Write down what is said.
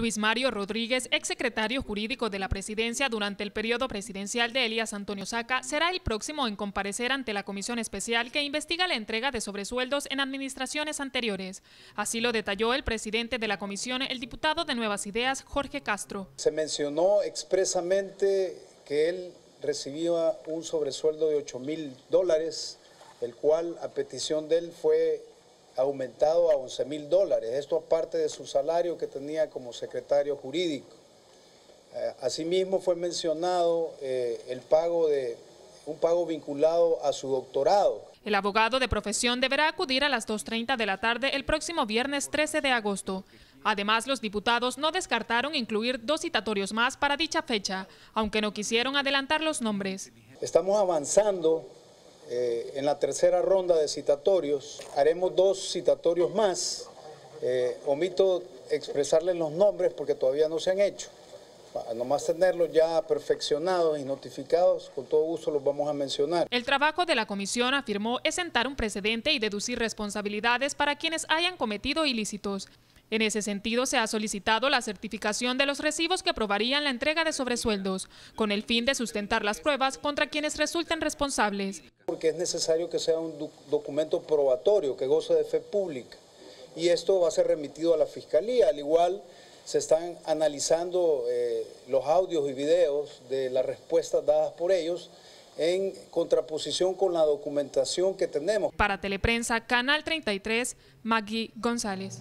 Luis Mario Rodríguez, exsecretario jurídico de la presidencia durante el periodo presidencial de Elías Antonio Saca, será el próximo en comparecer ante la comisión especial que investiga la entrega de sobresueldos en administraciones anteriores. Así lo detalló el presidente de la comisión, el diputado de Nuevas Ideas, Jorge Castro. Se mencionó expresamente que él recibía un sobresueldo de 8 mil dólares, el cual a petición de él fue aumentado a 11 mil dólares, esto aparte de su salario que tenía como secretario jurídico. Eh, asimismo fue mencionado eh, el pago de un pago vinculado a su doctorado. El abogado de profesión deberá acudir a las 2.30 de la tarde el próximo viernes 13 de agosto. Además, los diputados no descartaron incluir dos citatorios más para dicha fecha, aunque no quisieron adelantar los nombres. Estamos avanzando eh, en la tercera ronda de citatorios haremos dos citatorios más. Eh, omito expresarles los nombres porque todavía no se han hecho. Nomás tenerlos ya perfeccionados y notificados, con todo gusto los vamos a mencionar. El trabajo de la comisión, afirmó, es sentar un precedente y deducir responsabilidades para quienes hayan cometido ilícitos. En ese sentido, se ha solicitado la certificación de los recibos que aprobarían la entrega de sobresueldos, con el fin de sustentar las pruebas contra quienes resulten responsables. Porque es necesario que sea un documento probatorio que goce de fe pública y esto va a ser remitido a la Fiscalía, al igual se están analizando eh, los audios y videos de las respuestas dadas por ellos en contraposición con la documentación que tenemos. Para Teleprensa, Canal 33, Maggie González.